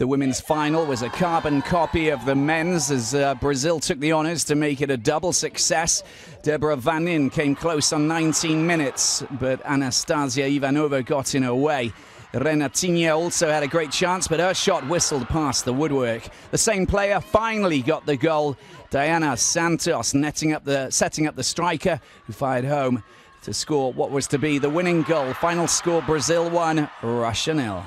The women's final was a carbon copy of the men's as uh, Brazil took the honours to make it a double success. Deborah Vanin came close on 19 minutes, but Anastasia Ivanova got in her way. Renatinha also had a great chance, but her shot whistled past the woodwork. The same player finally got the goal. Diana Santos netting up the, setting up the striker who fired home to score what was to be the winning goal. Final score Brazil 1, Russia nil.